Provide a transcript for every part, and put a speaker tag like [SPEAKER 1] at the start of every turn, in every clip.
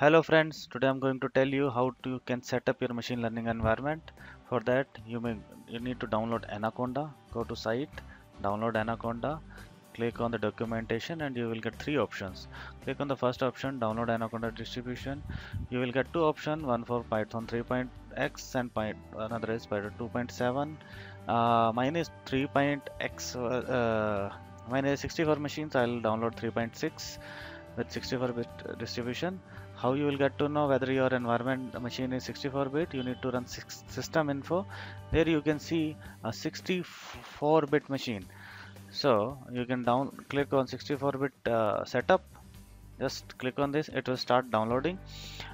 [SPEAKER 1] Hello friends, today I'm going to tell you how to you can set up your machine learning environment. For that you may you need to download Anaconda. Go to site, download Anaconda, click on the documentation and you will get three options. Click on the first option, download Anaconda distribution. You will get two options, one for Python 3.x and another is Python 2.7. Uh, mine is 3.x. Uh, uh, mine is 64 machines. I'll download 3.6 with 64 bit distribution how you will get to know whether your environment machine is 64 bit you need to run system info. There you can see a 64 bit machine. So you can down click on 64 bit uh, setup. Just click on this it will start downloading.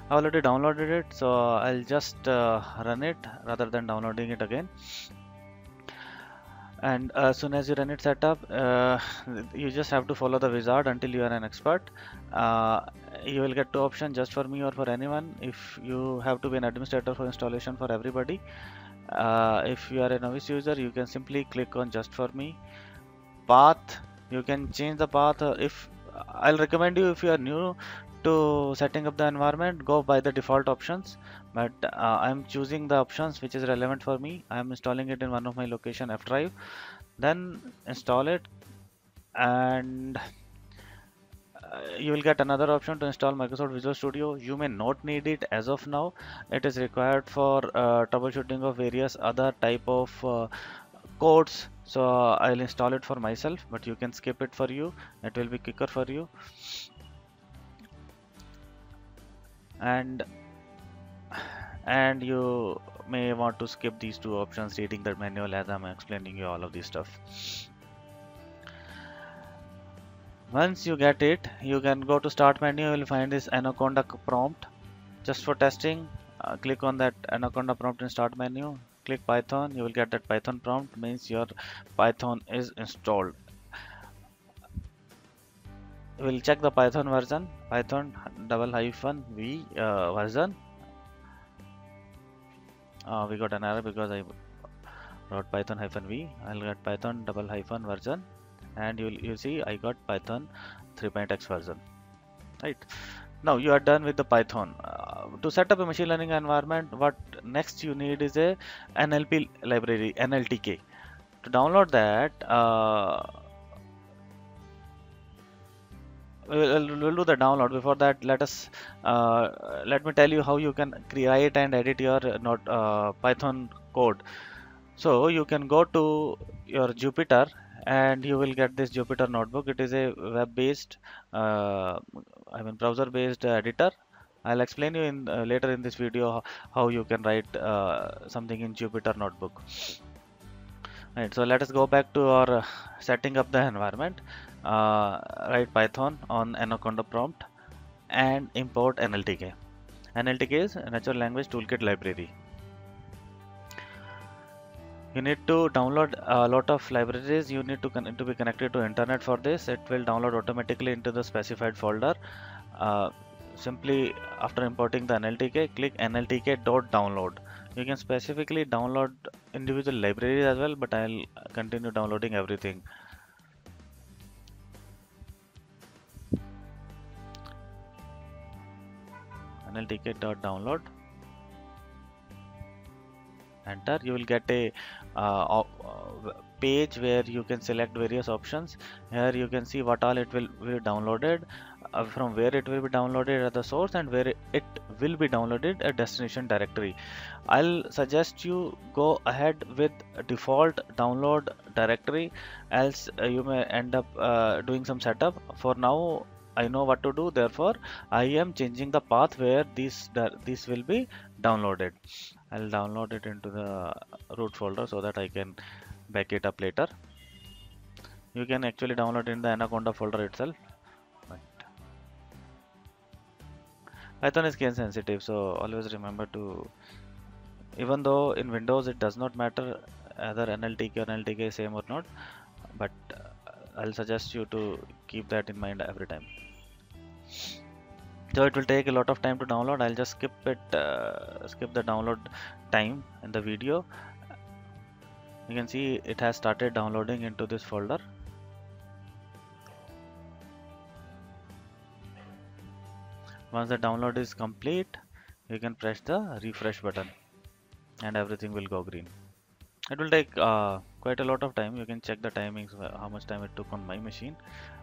[SPEAKER 1] I already downloaded it so I'll just uh, run it rather than downloading it again and as soon as you run it setup uh, you just have to follow the wizard until you are an expert. Uh, you will get two options just for me or for anyone. If you have to be an administrator for installation for everybody uh, if you are a novice user you can simply click on just for me. Path you can change the path if I'll recommend you if you are new to setting up the environment go by the default options but uh, I'm choosing the options which is relevant for me. I'm installing it in one of my location F drive. Then install it and uh, you will get another option to install Microsoft Visual Studio. You may not need it as of now. It is required for uh, troubleshooting of various other type of uh, codes. So I'll install it for myself but you can skip it for you. It will be quicker for you. And and you may want to skip these two options reading the manual as I'm explaining you all of this stuff. Once you get it you can go to start menu. You will find this anaconda prompt. Just for testing uh, click on that anaconda prompt in start menu. Click python. You will get that python prompt. Means your python is installed. We'll check the python version. Python double hyphen v uh, version uh, we got an error because I wrote python hyphen v. I'll get python double hyphen version. And you'll you see I got python 3.x version. Right. Now you are done with the python. Uh, to set up a machine learning environment what next you need is a nlp library nltk to download that uh, we'll, we'll, do the download. Before that let us uh, let me tell you how you can create and edit your not uh, python code. So you can go to your jupyter and you will get this jupyter notebook. It is a web based uh, i mean browser based editor. I'll explain you in uh, later in this video how you can write uh, something in Jupyter notebook. Right so let us go back to our setting up the environment write python on anaconda prompt and import nltk nltk is natural language toolkit library. You need to download a lot of libraries. You need to, to be connected to internet for this. It will download automatically into the specified folder. Uh, simply after importing the nltk click nltk.download you can specifically download individual libraries as well but i'll continue downloading everything nltk.download enter. You will get a uh, uh, page where you can select various options. Here you can see what all it will be downloaded uh, from where it will be downloaded at the source and where it will be downloaded at destination directory. I'll suggest you go ahead with default download directory else uh, you may end up uh, doing some setup. For now I know what to do therefore I am changing the path where this this will be downloaded. I'll download it into the root folder so that I can back it up later. You can actually download in the anaconda folder itself. But python is case sensitive so always remember to even though in windows it does not matter either nltk or nltk is same or not but I'll suggest you to keep that in mind every time so it will take a lot of time to download. I'll just skip it uh, skip the download time in the video. You can see it has started downloading into this folder. Once the download is complete you can press the refresh button and everything will go green it will take uh, quite a lot of time. You can check the timings how much time it took on my machine.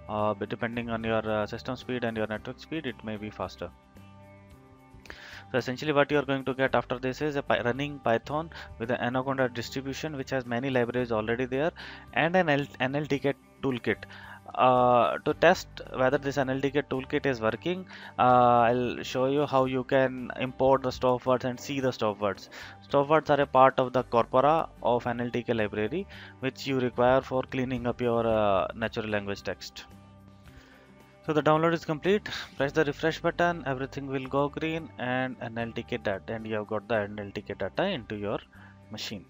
[SPEAKER 1] Uh, but depending on your uh, system speed and your network speed it may be faster. So essentially what you are going to get after this is a py running Python with an Anaconda distribution which has many libraries already there and an NLTK toolkit. Uh, to test whether this NLTK toolkit is working, uh, I'll show you how you can import the stop words and see the stop words. Stop words are a part of the corpora of NLTK library which you require for cleaning up your uh, natural language text. So the download is complete. Press the refresh button. Everything will go green and NLTK data, and you have got the NLTK data into your machine.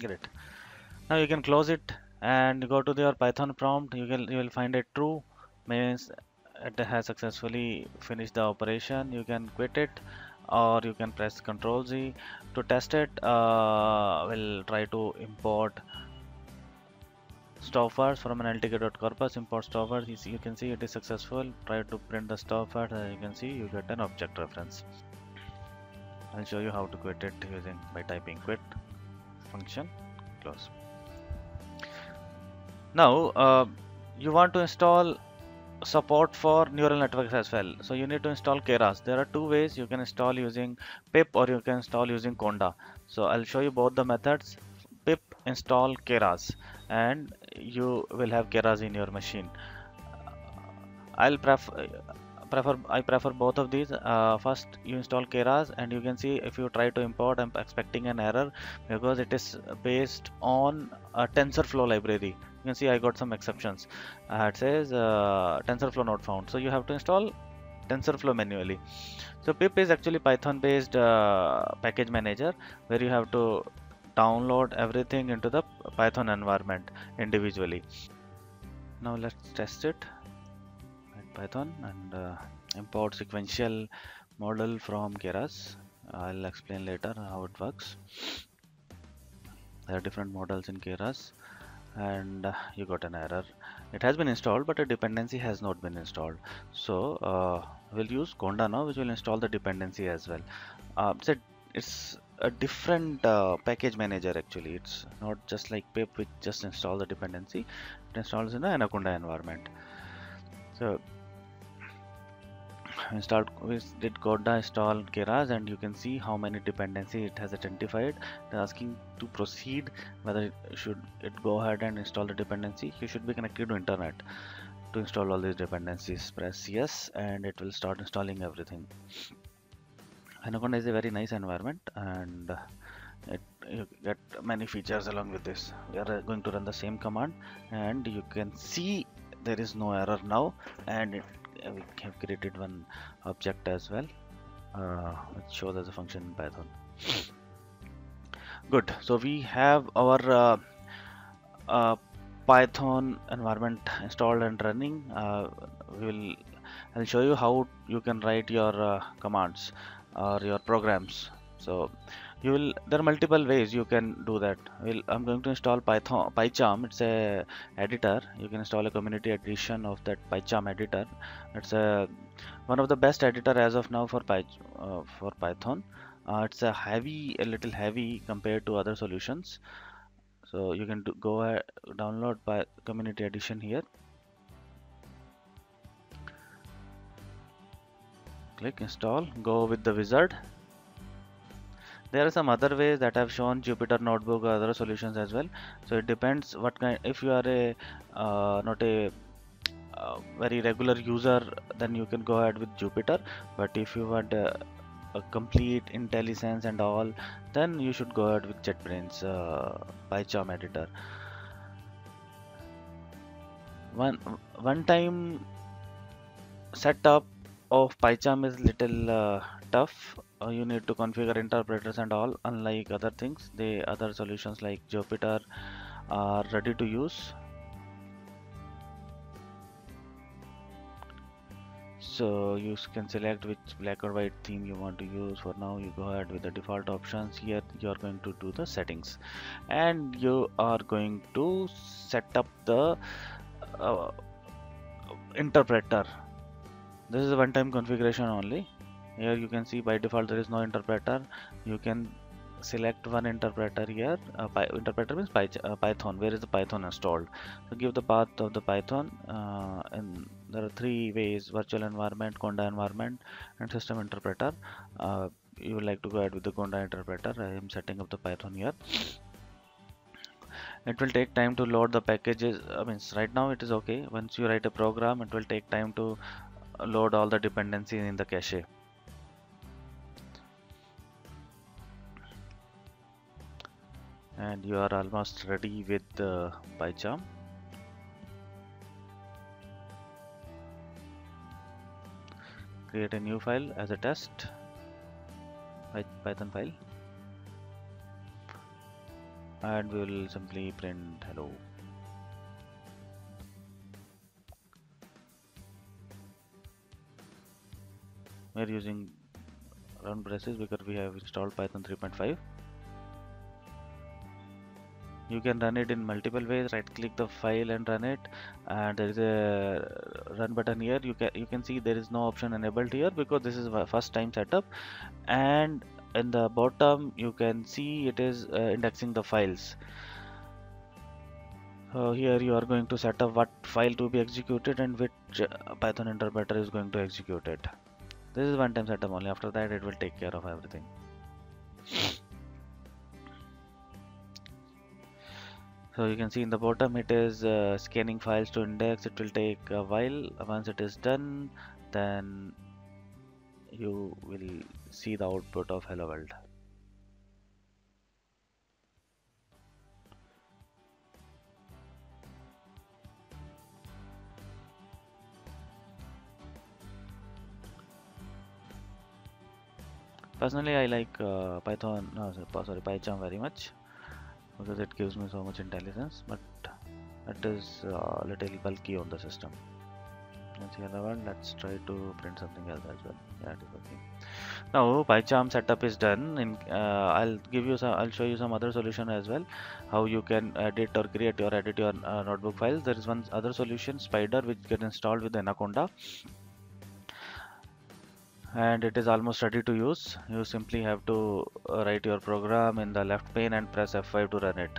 [SPEAKER 1] Great. Now you can close it and go to your Python prompt. You will you will find it true. Means it has successfully finished the operation. You can quit it or you can press Ctrl Z. To test it. Uh, we'll try to import stopwords from nltk.corpus import stopwords you, can see it is successful. Try to print the stopper uh, you can see you get an object reference. I'll show you how to quit it using by typing quit function close now uh, you want to install support for neural networks as well. So you need to install keras. There are two ways you can install using pip or you can install using conda. So i'll show you both the methods. Pip install keras. And you will have keras in your machine. I'll prefer prefer I prefer both of these. Uh, first you install keras and you can see if you try to import I'm expecting an error because it is based on a TensorFlow library you can see I got some exceptions uh, it says uh, TensorFlow not found so you have to install TensorFlow manually so pip is actually Python based uh, package manager where you have to download everything into the Python environment individually. Now let's test it at Python and uh, import sequential model from Keras. I'll explain later how it works. There are different models in Keras and uh, you got an error. It has been installed but a dependency has not been installed. So uh, we'll use Conda now which will install the dependency as well. Uh, it's, a, it's a different uh, package manager actually it's not just like pip which just install the dependency it installs in the anaconda environment so start we did conda install keras? And you can see how many dependency it has identified. It's asking to proceed whether it should it go ahead and install the dependency. You should be connected to internet to install all these dependencies. Press yes and it will start installing everything. Anaconda is a very nice environment and it, you get many features along with this. We are uh, going to run the same command and you can see there is no error now and it, we have created one object as well uh, which shows as a function in Python. Good. So we have our uh, uh, Python environment installed and running. Uh, we will I'll show you how you can write your uh, commands or your programs so you will there are multiple ways you can do that. I'm going to install python pycharm. It's a editor. You can install a community edition of that pycharm editor. It's a one of the best editor as of now for Py, uh, for python. Uh, it's a heavy a little heavy compared to other solutions. So you can do, go ahead download by community edition here. Click install go with the wizard there are some other ways that I've shown Jupyter notebook or other solutions as well. So it depends what kind if you are a uh, not a uh, very regular user then you can go ahead with Jupyter. But if you want a, a complete IntelliSense and all then you should go ahead with JetBrains uh, PyCharm editor. One one time setup of PyCharm is little uh, tough. Uh, you need to configure interpreters and all. Unlike other things, the other solutions like Jupyter are ready to use. So you can select which black or white theme you want to use. For now, you go ahead with the default options. Here you are going to do the settings, and you are going to set up the uh, interpreter this is a one-time configuration only here you can see by default there is no interpreter. You can select one interpreter here. Uh, interpreter means Py uh, python. Where is the python installed? So give the path of the python uh, and there are three ways virtual environment conda environment and system interpreter. Uh, you would like to go ahead with the conda interpreter. I am setting up the python here. It will take time to load the packages. I mean right now it is okay. Once you write a program it will take time to load all the dependencies in the cache and you are almost ready with the PyCharm create a new file as a test. Python file. And we will simply print hello. We're using round braces because we have installed python 3.5 you can run it in multiple ways. Right click the file and run it. And there is a run button here. You can you can see there is no option enabled here because this is my first time setup. And in the bottom you can see it is uh, indexing the files. Uh, here you are going to set up what file to be executed and which uh, python interpreter is going to execute it. This is one time setup only. After that it will take care of everything so you can see in the bottom it is uh, scanning files to index. It will take a while. Once it is done then you will see the output of hello world. Personally I like uh, Python no sorry PyCharm very much because it gives me so much IntelliSense but it is a uh, little bulky on the system. Let's see another one let's try to print something else as well. Yeah it is working. Now pycharm setup is done. In uh, i'll give you some i'll show you some other solution as well. How you can edit or create or edit your uh, notebook files. There is one other solution Spyder which get installed with anaconda and it is almost ready to use. You simply have to uh, write your program in the left pane and press F5 to run it.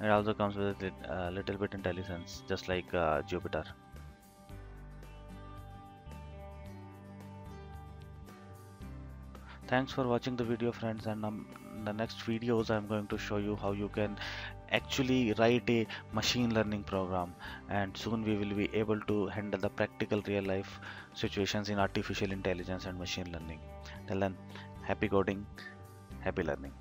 [SPEAKER 1] It also comes with a uh, little bit IntelliSense just like uh, Jupyter. Thanks for watching the video friends and um, the next videos I'm going to show you how you can actually write a machine learning program and soon we will be able to handle the practical real life situations in artificial intelligence and machine learning. Till then happy coding happy learning